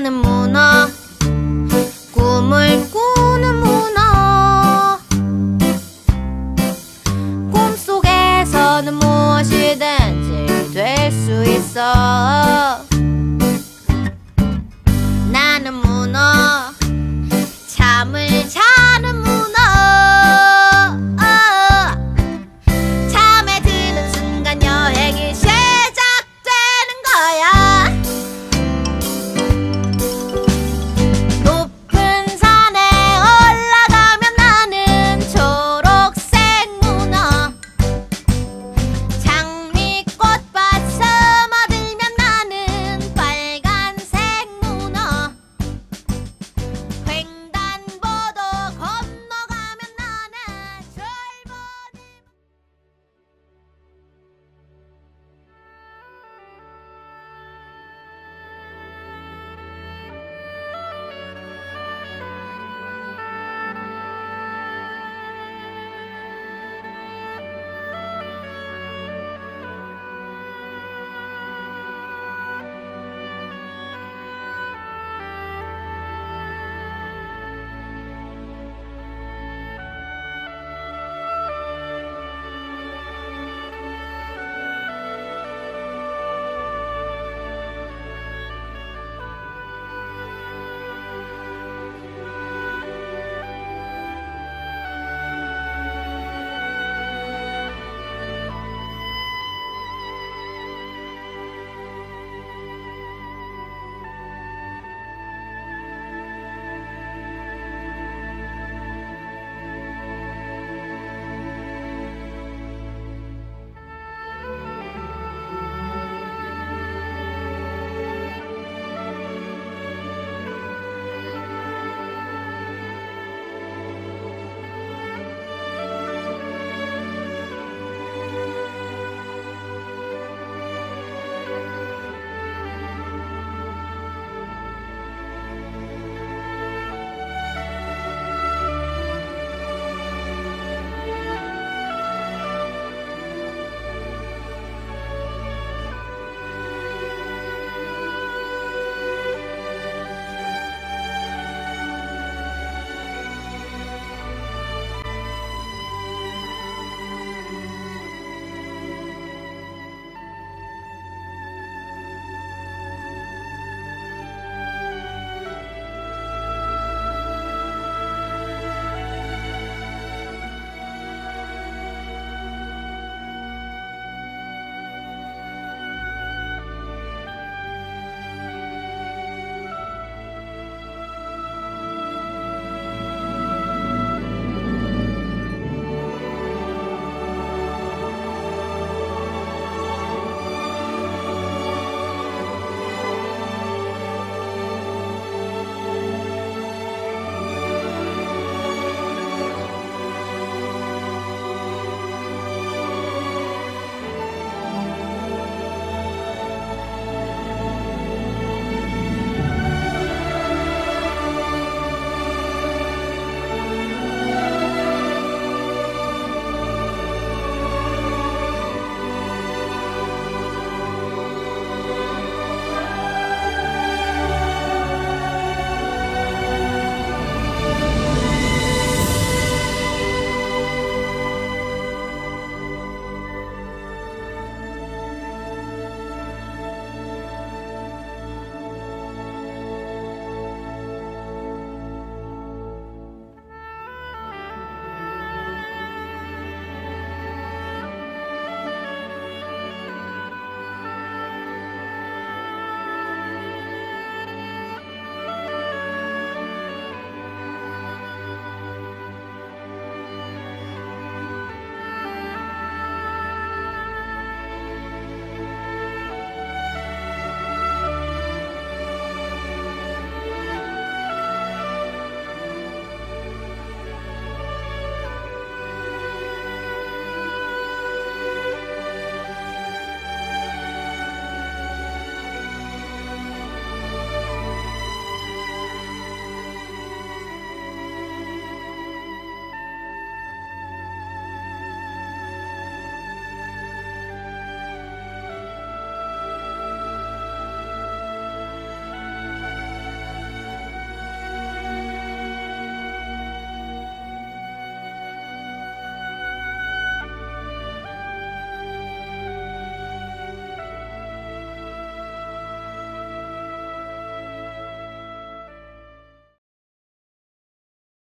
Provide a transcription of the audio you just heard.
사는 문어 꿈을 꾸는 문어. 꿈속에서는 무엇이든지 될 수 있어. 나는 문어.